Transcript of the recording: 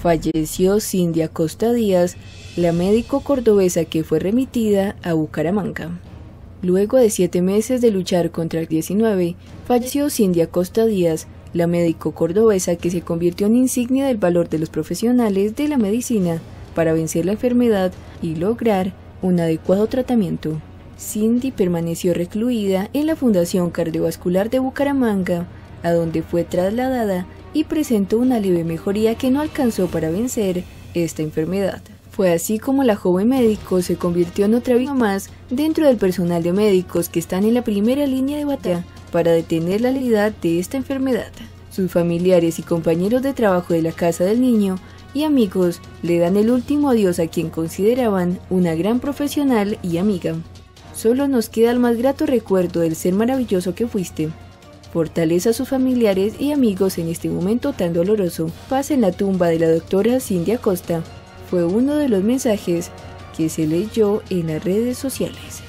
falleció Cindy Acosta Díaz, la médico cordobesa que fue remitida a Bucaramanga. Luego de siete meses de luchar contra el 19, falleció Cindy Acosta Díaz, la médico cordobesa que se convirtió en insignia del valor de los profesionales de la medicina para vencer la enfermedad y lograr un adecuado tratamiento. Cindy permaneció recluida en la Fundación Cardiovascular de Bucaramanga, a donde fue trasladada y presentó una leve mejoría que no alcanzó para vencer esta enfermedad. Fue así como la joven médico se convirtió en otra víctima más dentro del personal de médicos que están en la primera línea de batalla para detener la letalidad de esta enfermedad. Sus familiares y compañeros de trabajo de la casa del niño y amigos le dan el último adiós a quien consideraban una gran profesional y amiga. Solo nos queda el más grato recuerdo del ser maravilloso que fuiste. Fortaleza a sus familiares y amigos en este momento tan doloroso. Paz en la tumba de la doctora Cindy Acosta fue uno de los mensajes que se leyó en las redes sociales.